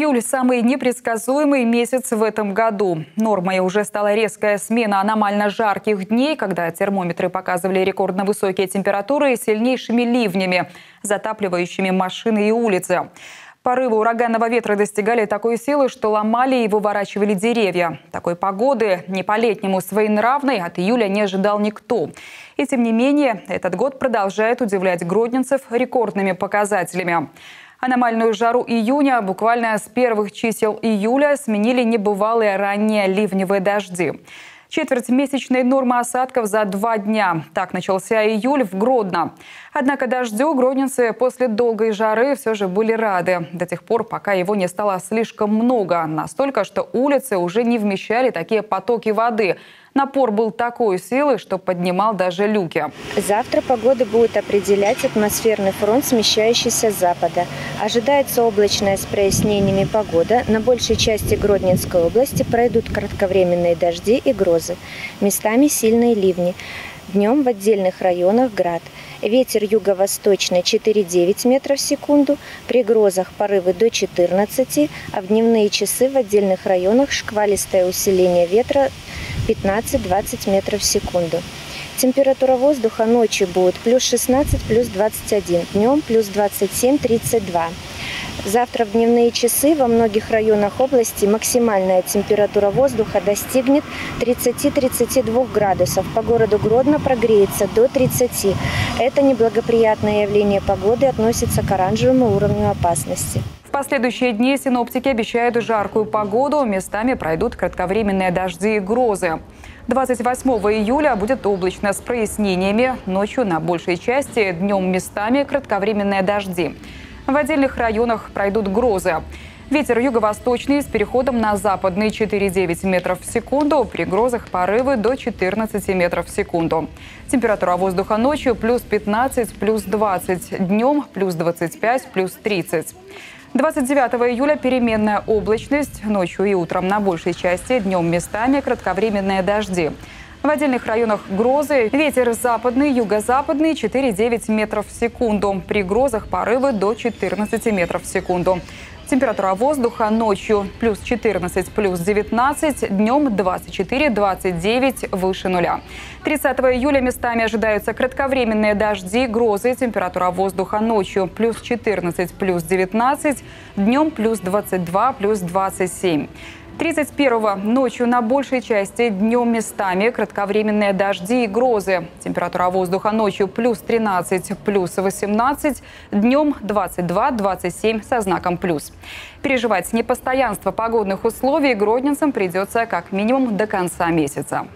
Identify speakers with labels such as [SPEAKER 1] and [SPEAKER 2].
[SPEAKER 1] Июль – самый непредсказуемый месяц в этом году. Нормой уже стала резкая смена аномально жарких дней, когда термометры показывали рекордно высокие температуры с сильнейшими ливнями, затапливающими машины и улицы. Порывы ураганного ветра достигали такой силы, что ломали и выворачивали деревья. Такой погоды не по-летнему своенравной от июля не ожидал никто. И тем не менее, этот год продолжает удивлять гродненцев рекордными показателями. Аномальную жару июня буквально с первых чисел июля сменили небывалые ранние ливневые дожди. Четверть месячной нормы осадков за два дня. Так начался июль в Гродно. Однако дождю гродненцы после долгой жары все же были рады. До тех пор, пока его не стало слишком много. Настолько, что улицы уже не вмещали такие потоки воды – Напор был такой силы, что поднимал даже люки.
[SPEAKER 2] Завтра погода будет определять атмосферный фронт, смещающийся с запада. Ожидается облачная с прояснениями погода. На большей части Гродненской области пройдут кратковременные дожди и грозы. Местами сильные ливни. Днем в отдельных районах град. Ветер юго-восточный 4,9 метров в секунду, при грозах порывы до 14, а в дневные часы в отдельных районах шквалистое усиление ветра 15-20 метров в секунду. Температура воздуха ночью будет плюс 16, плюс 21, днем плюс 27, 32. Завтра в дневные часы во многих районах области максимальная температура воздуха достигнет 30-32 градусов. По городу Гродно прогреется до 30. Это неблагоприятное явление погоды относится к оранжевому уровню опасности.
[SPEAKER 1] В последующие дни синоптики обещают жаркую погоду. Местами пройдут кратковременные дожди и грозы. 28 июля будет облачно с прояснениями. Ночью на большей части, днем местами кратковременные дожди. В отдельных районах пройдут грозы. Ветер юго-восточный с переходом на западный 4,9 метров в секунду. При грозах порывы до 14 метров в секунду. Температура воздуха ночью плюс 15, плюс 20. Днем плюс 25, плюс 30. 29 июля переменная облачность. Ночью и утром на большей части, днем местами кратковременные дожди. В отдельных районах грозы. Ветер западный, юго-западный 4,9 метров в секунду. При грозах порывы до 14 метров в секунду. Температура воздуха ночью плюс 14, плюс 19, днем 24-29 выше нуля. 30 июля местами ожидаются кратковременные дожди, грозы. Температура воздуха ночью плюс 14, плюс 19, днем плюс 22, плюс 27. 31-го ночью на большей части, днем местами кратковременные дожди и грозы. Температура воздуха ночью плюс 13, плюс 18, днем 22-27 со знаком плюс. Переживать непостоянство погодных условий гродненцам придется как минимум до конца месяца.